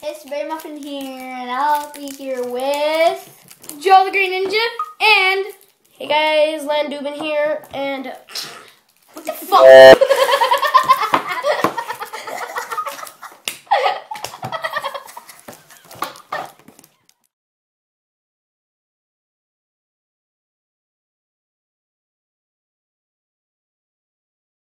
It's Berry Muffin here, and I'll be here with Joe the Green Ninja, and hey guys, Land Dubin here, and what the fuck?